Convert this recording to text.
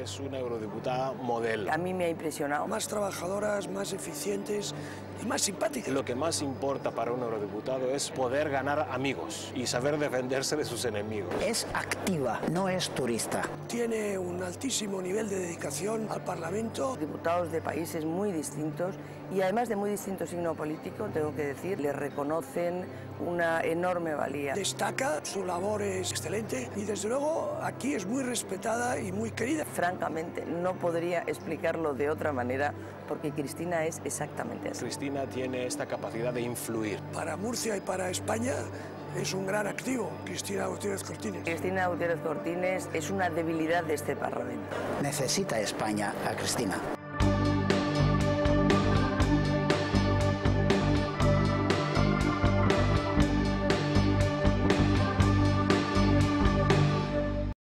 Es una eurodiputada modelo. A mí me ha impresionado. Más trabajadoras, más eficientes y más simpáticas. Lo que más importa para un eurodiputado es poder ganar amigos y saber defenderse de sus enemigos. Es activa, no es turista. Tiene un altísimo nivel de dedicación al Parlamento. Diputados de países muy distintos y además de muy distinto signo político, tengo que decir, le reconocen una enorme valía. Destaca, su labor es excelente y desde luego aquí es muy respetada y muy querida. Francamente, no podría explicarlo de otra manera porque Cristina es exactamente así. Cristina tiene esta capacidad de influir. Para Murcia y para España es un gran activo, Cristina Gutiérrez Cortines. Cristina Gutiérrez Cortines es una debilidad de este Parlamento. Necesita España a Cristina.